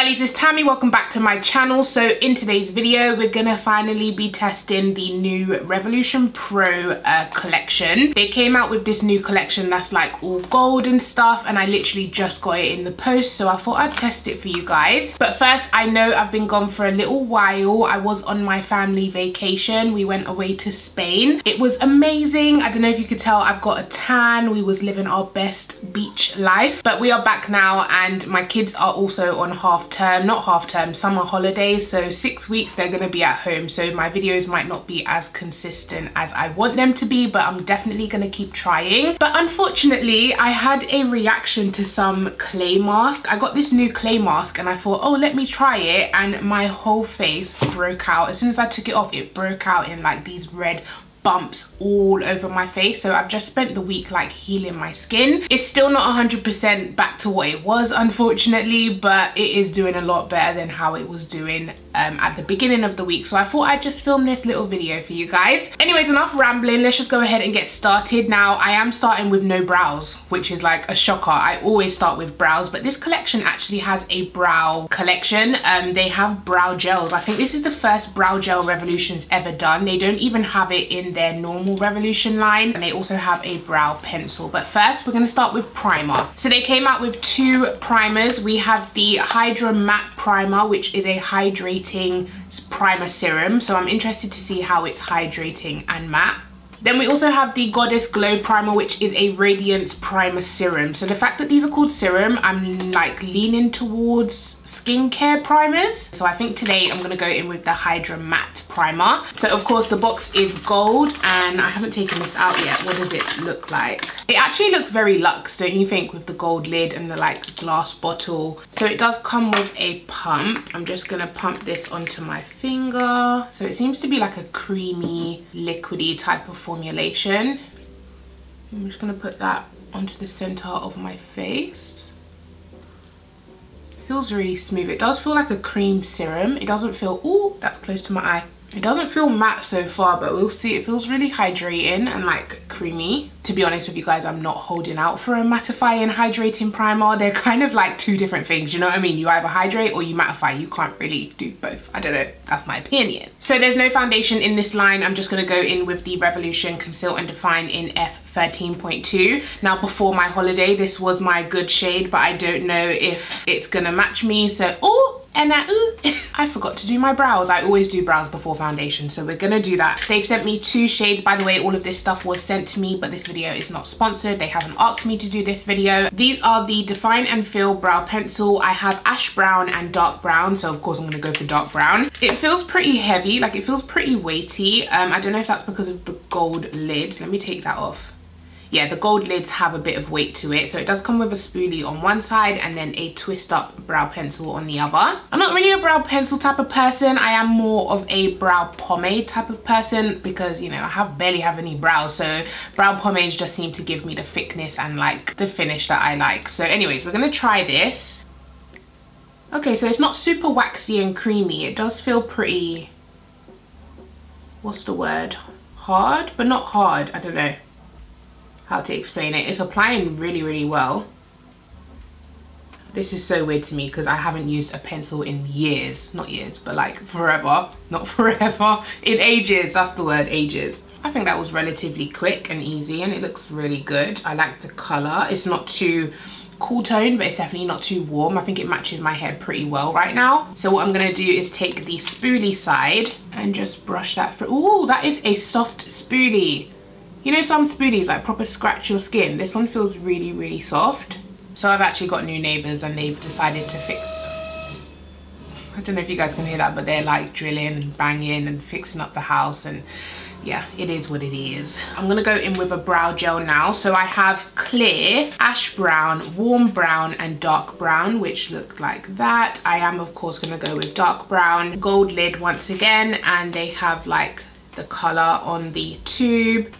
girlies, it's Tammi. Welcome back to my channel. So in today's video, we're gonna finally be testing the new Revolution Pro uh, collection. They came out with this new collection that's like all gold and stuff and I literally just got it in the post so I thought I'd test it for you guys. But first, I know I've been gone for a little while. I was on my family vacation. We went away to Spain. It was amazing. I don't know if you could tell I've got a tan. We was living our best beach life. But we are back now and my kids are also on half term, not half term, summer holidays. So six weeks they're gonna be at home. So my videos might not be as consistent as I want them to be, but I'm definitely gonna keep trying. But unfortunately, I had a reaction to some clay mask. I got this new clay mask and I thought, oh, let me try it. And my whole face broke out. As soon as I took it off, it broke out in like these red bumps all over my face. So I've just spent the week like healing my skin. It's still not 100% back to what it was unfortunately but it is doing a lot better than how it was doing um, at the beginning of the week. So I thought I'd just film this little video for you guys. Anyways enough rambling. Let's just go ahead and get started. Now I am starting with no brows which is like a shocker. I always start with brows but this collection actually has a brow collection. Um, they have brow gels. I think this is the first brow gel revolutions ever done. They don't even have it in their normal revolution line and they also have a brow pencil. But first we're going to start with primer. So they came out with two primers. We have the hydra matte primer which is a hydrating primer serum. So i'm interested to see how it's hydrating and matte. Then we also have the Goddess Glow Primer, which is a Radiance Primer Serum. So the fact that these are called serum, I'm like leaning towards skincare primers. So I think today I'm going to go in with the Hydra Matte Primer. So of course the box is gold and I haven't taken this out yet. What does it look like? It actually looks very luxe, don't you think, with the gold lid and the like glass bottle. So it does come with a pump. I'm just to pump this onto my finger. So it seems to be like a creamy, liquidy type of formulation. I'm just to put that onto the center of my face. Feels really smooth. It does feel like a cream serum. It doesn't feel, oh, that's close to my eye. It doesn't feel matte so far, but we'll see. It feels really hydrating and like creamy. To be honest with you guys, I'm not holding out for a mattifying hydrating primer. They're kind of like two different things, you know what I mean? You either hydrate or you mattify. You can't really do both. I don't know, that's my opinion. So there's no foundation in this line. I'm just gonna go in with the Revolution Conceal and Define in F13.2. Now before my holiday, this was my good shade, but I don't know if it's gonna match me. So, oh, and I, ooh, I forgot to do my brows. I always do brows before foundation, so we're gonna do that. They've sent me two shades. By the way, all of this stuff was sent to me, but this video is not sponsored. They haven't asked me to do this video. These are the Define and Fill Brow Pencil. I have ash brown and dark brown, so of course I'm gonna go for dark brown. It feels pretty heavy, like it feels pretty weighty. Um, I don't know if that's because of the gold lid. Let me take that off yeah, the gold lids have a bit of weight to it. So it does come with a spoolie on one side and then a twist up brow pencil on the other. I'm not really a brow pencil type of person. I am more of a brow pomade type of person because, you know, I have barely have any brows. So brow pomades just seem to give me the thickness and like the finish that I like. So anyways, we're to try this. Okay, so it's not super waxy and creamy. It does feel pretty, what's the word? Hard, but not hard. I don't know how to explain it. It's applying really, really well. This is so weird to me because I haven't used a pencil in years. Not years, but like forever. Not forever. In ages, that's the word, ages. I think that was relatively quick and easy and it looks really good. I like the colour. It's not too cool tone but it's definitely not too warm i think it matches my hair pretty well right now so what i'm gonna do is take the spoolie side and just brush that through oh that is a soft spoolie you know some spoolies like proper scratch your skin? This one feels really, really soft. So I've actually got new neighbours and they've decided to fix I don't know if you guys can hear that, but they're like drilling and banging and fixing up the house and yeah, it is what it is. I'm gonna go in with a brow gel now. So I have clear, ash brown, warm brown, and dark brown, which look like that. I am of course gonna go with dark brown, gold lid once again, and they have like the color on the tube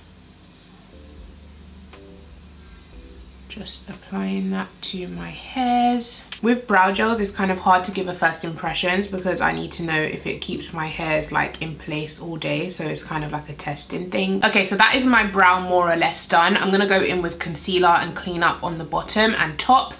just applying that to my hairs. With brow gels it's kind of hard to give a first impressions because I need to know if it keeps my hairs like in place all day. So it's kind of like a testing thing. Okay so that is my brow more or less done. I'm gonna go in with concealer and clean up on the bottom and top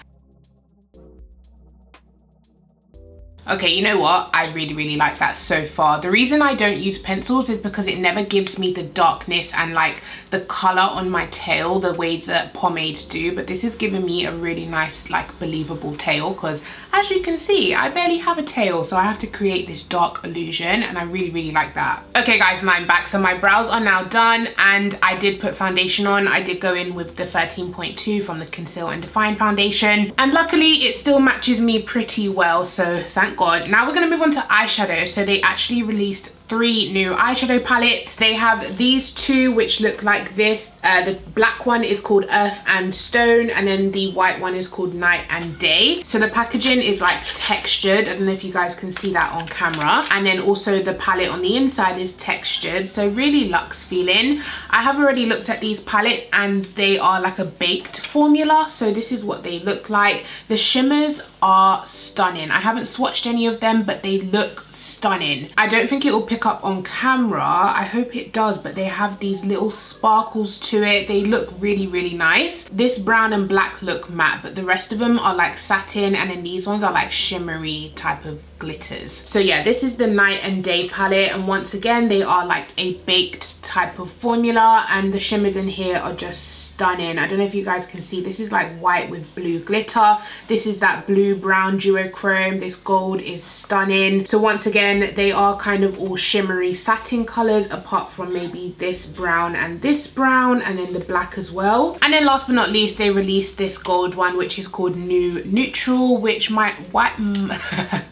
Okay, you know what? I really, really like that so far. The reason I don't use pencils is because it never gives me the darkness and like the color on my tail the way that pomades do. But this is giving me a really nice, like believable tail because as you can see, I barely have a tail. So I have to create this dark illusion and I really, really like that. Okay guys, and I'm back. So my brows are now done and I did put foundation on. I did go in with the 13.2 from the Conceal and Define foundation. And luckily it still matches me pretty well. So thank God. Now we're to move on to eyeshadow. So they actually released three new eyeshadow palettes. They have these two which look like this. Uh, the black one is called Earth and Stone and then the white one is called Night and Day. So the packaging is like textured. I don't know if you guys can see that on camera. And then also the palette on the inside is textured. So really luxe feeling. I have already looked at these palettes and they are like a baked formula. So this is what they look like. The shimmers are stunning. I haven't swatched any of them, but they look stunning. I don't think it will pick up on camera. I hope it does, but they have these little sparkles to it. They look really, really nice. This brown and black look matte, but the rest of them are like satin, and then these ones are like shimmery type of glitters. So yeah, this is the night and day palette, and once again, they are like a baked type of formula, and the shimmers in here are just stunning. I don't know if you guys can see, this is like white with blue glitter. This is that blue brown duochrome. This gold is stunning. So once again, they are kind of all shimmery satin colors apart from maybe this brown and this brown and then the black as well. And then last but not least, they released this gold one, which is called New Neutral, which might, what?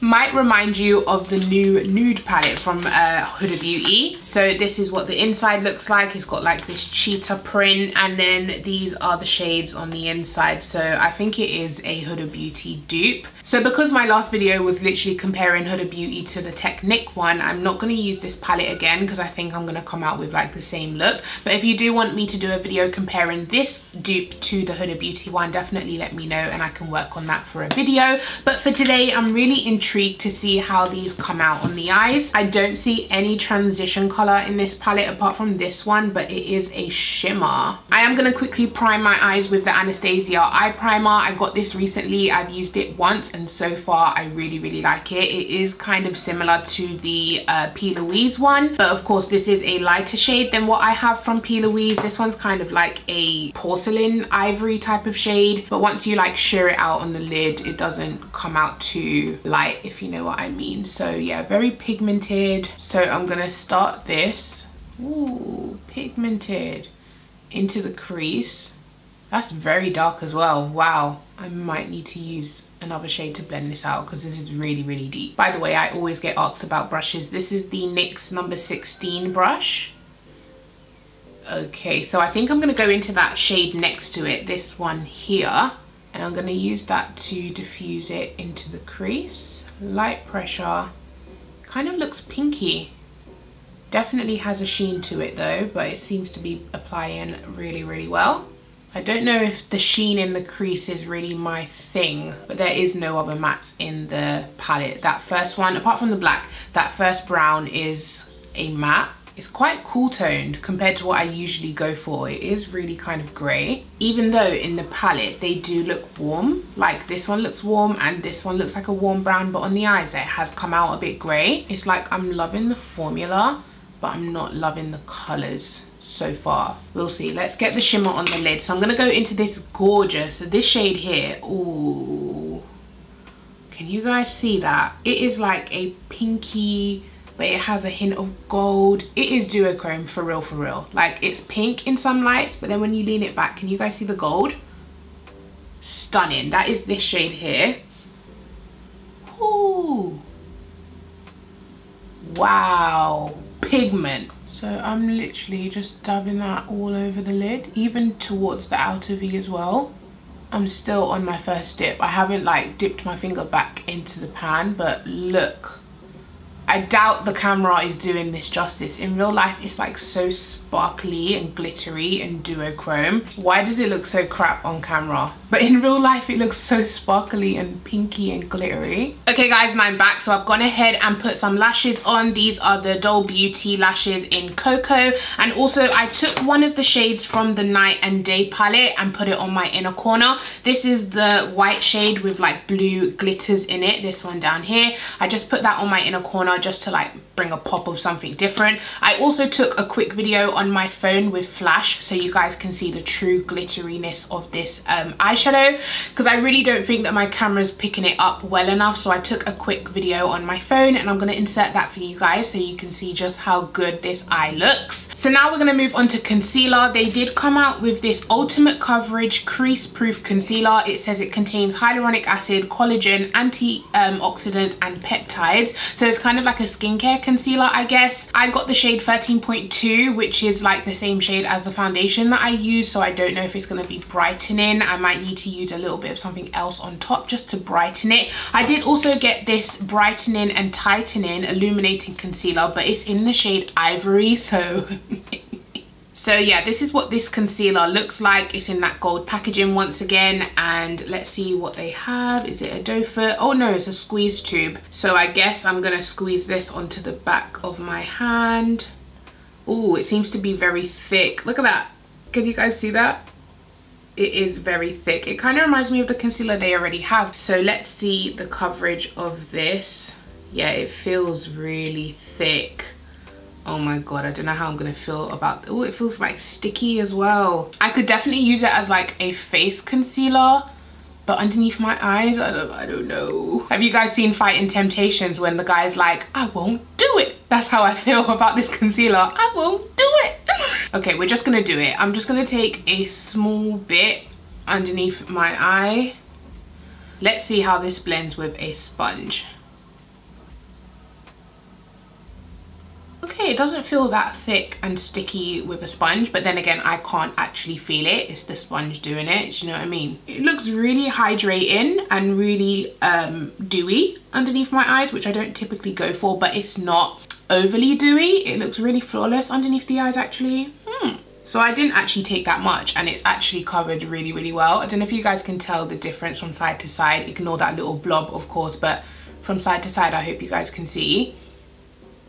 might remind you of the new nude palette from uh, Huda Beauty. So this is what the inside looks like. It's got like this cheetah print and then these are the shades on the inside. So I think it is a Huda Beauty dupe. So because my last video was literally comparing Huda Beauty to the Technic one, I'm not going to use this palette again because I think I'm going to come out with like the same look. But if you do want me to do a video comparing this dupe to the Huda Beauty one, definitely let me know and I can work on that for a video. But for today, I'm really intrigued to see how these come out on the eyes. I don't see any transition color in this palette apart from this one, but it is a shimmer. I am going to quickly prime my eyes with the Anastasia eye primer. I got this recently. I've used it once and so far I really really like it it is kind of similar to the uh, P. Louise one but of course this is a lighter shade than what I have from P. Louise this one's kind of like a porcelain ivory type of shade but once you like sheer it out on the lid it doesn't come out too light if you know what I mean. So yeah very pigmented. So I'm gonna start this. Ooh, pigmented. Into the crease. That's very dark as well. Wow. I might need to use another shade to blend this out because this is really really deep. By the way I always get asked about brushes. This is the NYX number 16 brush. Okay so I think I'm gonna go into that shade next to it this one here and I'm gonna use that to diffuse it into the crease light pressure kind of looks pinky definitely has a sheen to it though but it seems to be applying really really well I don't know if the sheen in the crease is really my thing, but there is no other mattes in the palette. That first one, apart from the black, that first brown is a matte. It's quite cool toned compared to what I usually go for. It is really kind of grey. Even though in the palette they do look warm. Like this one looks warm and this one looks like a warm brown. But on the eyes it has come out a bit grey. It's like I'm loving the formula but I'm not loving the colours so far we'll see let's get the shimmer on the lid so i'm gonna go into this gorgeous so this shade here Ooh, can you guys see that it is like a pinky but it has a hint of gold it is duochrome for real for real like it's pink in some lights but then when you lean it back can you guys see the gold stunning that is this shade here Ooh. wow pigment so I'm literally just dabbing that all over the lid, even towards the outer V as well. I'm still on my first dip. I haven't like dipped my finger back into the pan, but look. I doubt the camera is doing this justice. In real life, it's like so sparkly and glittery and duochrome. Why does it look so crap on camera? But in real life, it looks so sparkly and pinky and glittery. Okay guys, and I'm back. So I've gone ahead and put some lashes on. These are the Doll Beauty lashes in Cocoa. And also I took one of the shades from the Night and Day palette and put it on my inner corner. This is the white shade with like blue glitters in it. This one down here. I just put that on my inner corner just to like bring a pop of something different. I also took a quick video on my phone with flash so you guys can see the true glitteriness of this um, eyeshadow because I really don't think that my camera's picking it up well enough so I took a quick video on my phone and I'm going to insert that for you guys so you can see just how good this eye looks. So now we're going to move on to concealer. They did come out with this ultimate coverage crease proof concealer. It says it contains hyaluronic acid, collagen, antioxidants um, and peptides. So it's kind of like a skincare concealer I guess. I got the shade 13.2 which is like the same shade as the foundation that I use so I don't know if it's going to be brightening. I might need to use a little bit of something else on top just to brighten it. I did also get this brightening and tightening illuminating concealer but it's in the shade Ivory so So yeah, this is what this concealer looks like. It's in that gold packaging once again. And let's see what they have. Is it a doe foot? Oh no, it's a squeeze tube. So I guess I'm gonna squeeze this onto the back of my hand. Oh, it seems to be very thick. Look at that. Can you guys see that? It is very thick. It kind of reminds me of the concealer they already have. So let's see the coverage of this. Yeah, it feels really thick oh my god i don't know how i'm gonna feel about oh it feels like sticky as well i could definitely use it as like a face concealer but underneath my eyes i don't i don't know. Have you guys seen fighting temptations when the guy's like i won't do it that's how i feel about this concealer. I won't do it. Okay we're just gonna do it. I'm just gonna take a small bit underneath my eye. Let's see how this blends with a sponge okay it doesn't feel that thick and sticky with a sponge but then again I can't actually feel it it's the sponge doing it do you know what I mean it looks really hydrating and really um, dewy underneath my eyes which I don't typically go for but it's not overly dewy it looks really flawless underneath the eyes actually hmm. So I didn't actually take that much and it's actually covered really, really well. I don't know if you guys can tell the difference from side to side. Ignore that little blob, of course, but from side to side, I hope you guys can see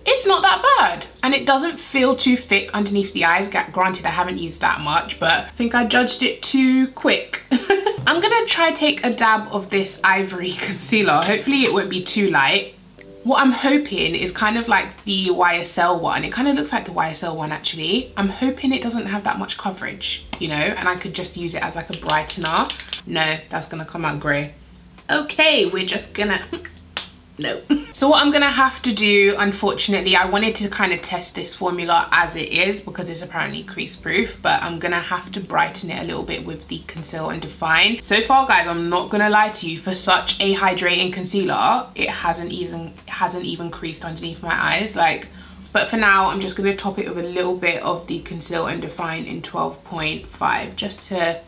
it's not that bad and it doesn't feel too thick underneath the eyes granted i haven't used that much but i think i judged it too quick i'm gonna try take a dab of this ivory concealer hopefully it won't be too light what I'm hoping is kind of like the YSL one. It kind of looks like the YSL one actually. I'm hoping it doesn't have that much coverage, you know, and I could just use it as like a brightener. No, that's gonna come out grey. Okay, we're just gonna no. So what I'm gonna have to do, unfortunately, I wanted to kind of test this formula as it is because it's apparently crease proof, but I'm gonna have to brighten it a little bit with the conceal and define. So far guys, I'm not gonna lie to you, for such a hydrating concealer, it hasn't even, it hasn't even creased underneath my eyes. Like, but for now, I'm just gonna top it with a little bit of the conceal and define in 12.5 just to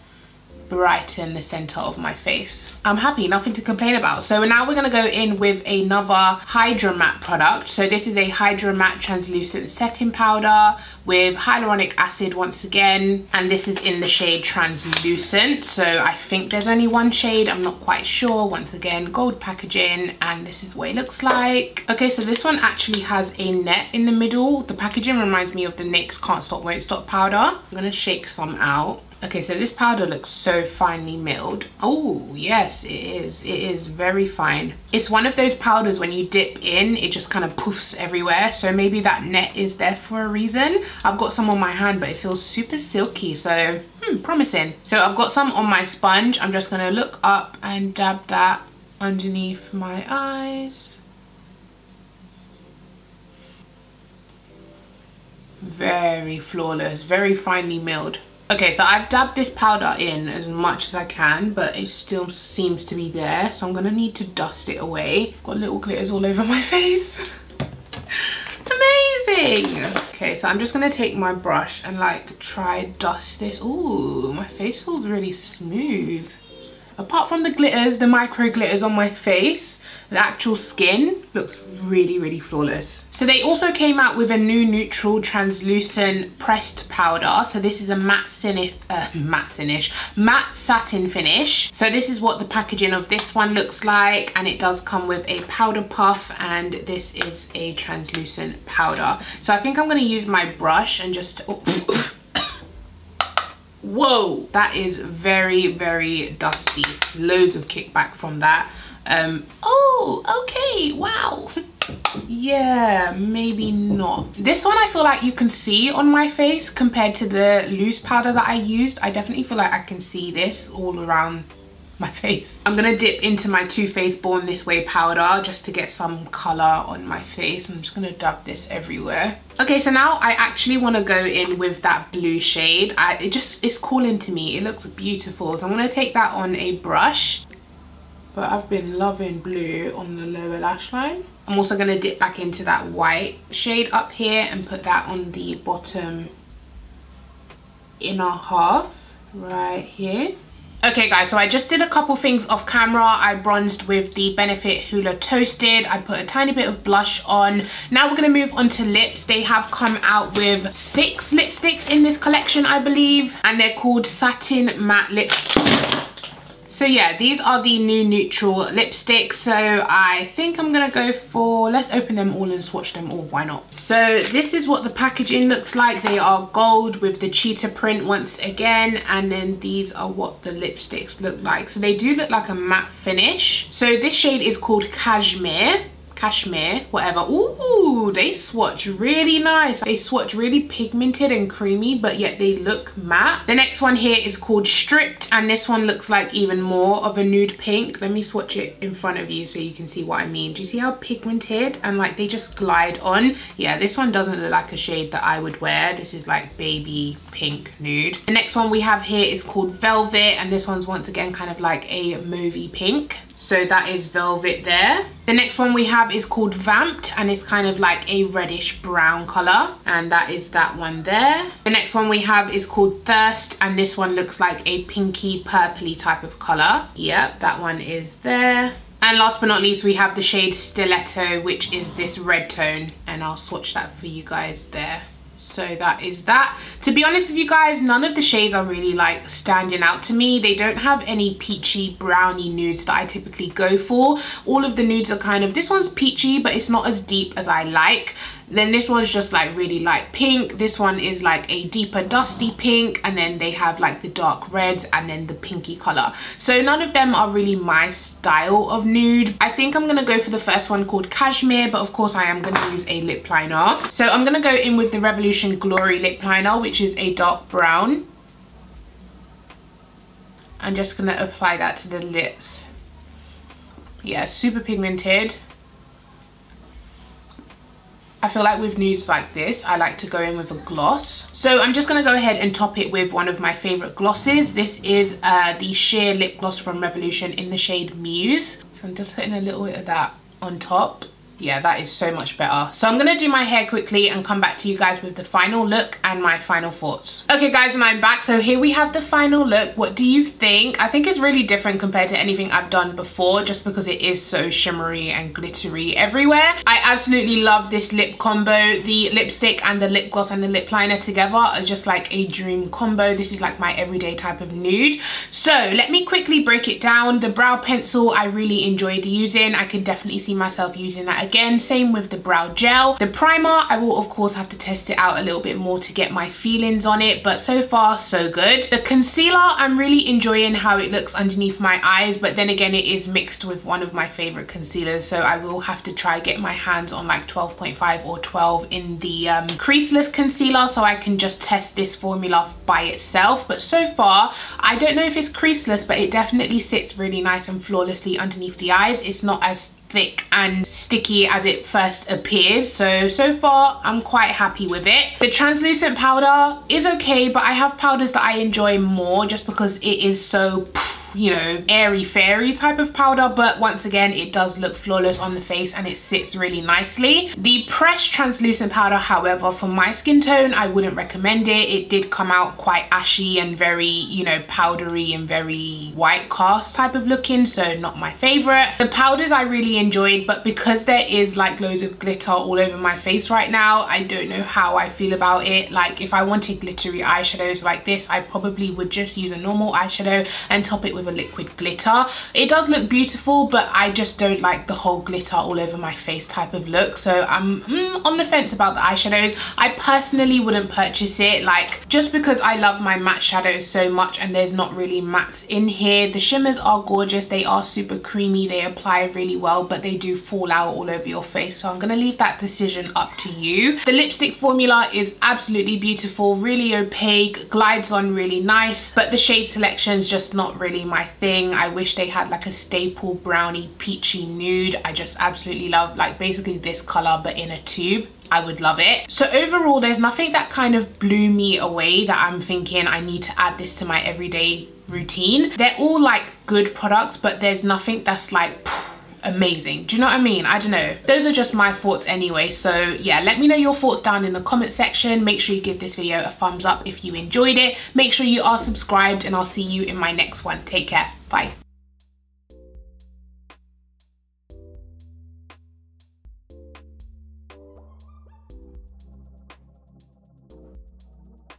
brighten the center of my face. I'm happy, nothing to complain about. So now we're gonna go in with another Hydra Matte product. So this is a Hydra Matte Translucent Setting Powder with hyaluronic acid once again. And this is in the shade Translucent. So I think there's only one shade, I'm not quite sure. Once again, gold packaging, and this is what it looks like. Okay, so this one actually has a net in the middle. The packaging reminds me of the NYX Can't Stop Won't Stop powder. I'm gonna shake some out. Okay, so this powder looks so finely milled. Oh, yes, it is. It is very fine. It's one of those powders when you dip in, it just kind of poofs everywhere. So maybe that net is there for a reason. I've got some on my hand, but it feels super silky. So, hmm, promising. So I've got some on my sponge. I'm just going to look up and dab that underneath my eyes. Very flawless, very finely milled. Okay, so I've dabbed this powder in as much as I can, but it still seems to be there. So I'm gonna need to dust it away. Got little glitters all over my face. Amazing. Okay, so I'm just gonna take my brush and like try dust this. Ooh, my face feels really smooth. apart from the glitters, the micro glitters on my face, the actual skin looks really, really flawless. So they also came out with a new neutral translucent pressed powder. So this is a matte finish, uh, matte finish, matte satin finish. So this is what the packaging of this one looks like. And it does come with a powder puff and this is a translucent powder. So I think I'm gonna use my brush and just, oh, whoa that is very very dusty loads of kickback from that um oh Oh, okay wow yeah maybe not this one i feel like you can see on my face compared to the loose powder that i used i definitely feel like i can see this all around my face. I'm gonna dip into my Too Faced Born This Way powder just to get some color on my face. I'm just gonna dab this everywhere. Okay, so now I actually wanna go in with that blue shade. I, it just, it's calling to me. It looks beautiful. So I'm gonna take that on a brush. But I've been loving blue on the lower lash line. I'm also gonna dip back into that white shade up here and put that on the bottom inner half right here Okay guys, so I just did a couple things off camera. I bronzed with the Benefit Hoola Toasted. I put a tiny bit of blush on. Now we're gonna move on to lips. They have come out with six lipsticks in this collection, I believe. And they're called Satin Matte Lips so yeah these are the new neutral lipsticks. So i think i'm gonna go for let's open them all and swatch them all. Why not? So this is what the packaging looks like. They are gold with the cheetah print once again. And then these are what the lipsticks look like. So they do look like a matte finish. So this shade is called cashmere cashmere whatever. Ooh, they swatch really nice. They swatch really pigmented and creamy but yet they look matte. The next one here is called stripped and this one looks like even more of a nude pink. Let me swatch it in front of you so you can see what i mean. Do you see how pigmented and like they just glide on? Yeah this one doesn't look like a shade that i would wear. This is like baby pink nude. The next one we have here is called velvet and this one's once again kind of like a movie pink so that is velvet there. The next one we have is called vamped and it's kind of like a reddish brown color and that is that one there. The next one we have is called thirst and this one looks like a pinky purpley type of color. Yep that one is there. And last but not least, we have the shade Stiletto, which is this red tone. And I'll swatch that for you guys there so that is that. To be honest with you guys none of the shades are really like standing out to me. They don't have any peachy brownie nudes that I typically go for. All of the nudes are kind of this one's peachy but it's not as deep as I like then this one's just like really light pink. This one is like a deeper dusty pink and then they have like the dark reds and then the pinky color. So none of them are really my style of nude. I think i'm gonna go for the first one called cashmere but of course i am gonna use a lip liner. So i'm gonna go in with the revolution glory lip liner which is a dark brown. I'm just gonna apply that to the lips. Yeah super pigmented I feel like with nudes like this, I like to go in with a gloss. So I'm just going to go ahead and top it with one of my favourite glosses. This is uh, the Sheer Lip Gloss from Revolution in the shade Muse. So I'm just putting a little bit of that on top yeah that is so much better. So i'm gonna do my hair quickly and come back to you guys with the final look and my final thoughts. Okay guys and i'm back. So here we have the final look. What do you think? I think it's really different compared to anything i've done before just because it is so shimmery and glittery everywhere. I absolutely love this lip combo. The lipstick and the lip gloss and the lip liner together are just like a dream combo. This is like my everyday type of nude. So let me quickly break it down. The brow pencil i really enjoyed using. I can definitely see myself using that again same with the brow gel. The primer i will of course have to test it out a little bit more to get my feelings on it but so far so good. The concealer i'm really enjoying how it looks underneath my eyes but then again it is mixed with one of my favorite concealers so i will have to try get my hands on like 12.5 or 12 in the um, creaseless concealer so i can just test this formula by itself. But so far i don't know if it's creaseless but it definitely sits really nice and flawlessly underneath the eyes. It's not as thick and sticky as it first appears. So so far i'm quite happy with it. The translucent powder is okay but i have powders that i enjoy more just because it is so you know, airy fairy type of powder, but once again, it does look flawless on the face and it sits really nicely. The pressed translucent powder, however, for my skin tone, I wouldn't recommend it. It did come out quite ashy and very, you know, powdery and very white cast type of looking, so not my favorite. The powders I really enjoyed, but because there is like loads of glitter all over my face right now, I don't know how I feel about it. Like if I wanted glittery eyeshadows like this, I probably would just use a normal eyeshadow and top it with a liquid glitter. It does look beautiful, but I just don't like the whole glitter all over my face type of look. So I'm mm, on the fence about the eyeshadows. I personally wouldn't purchase it like just because I love my matte shadows so much and there's not really mattes in here. The shimmers are gorgeous. They are super creamy. They apply really well, but they do fall out all over your face. So I'm going to leave that decision up to you. The lipstick formula is absolutely beautiful, really opaque, glides on really nice, but the shade selection is just not really my thing. I wish they had like a staple brownie peachy nude. I just absolutely love like basically this color but in a tube. I would love it. So overall, there's nothing that kind of blew me away that I'm thinking I need to add this to my everyday routine. They're all like good products, but there's nothing that's like amazing. Do you know what i mean? I don't know. Those are just my thoughts anyway. So yeah let me know your thoughts down in the comment section. Make sure you give this video a thumbs up if you enjoyed it. Make sure you are subscribed and i'll see you in my next one. Take care. Bye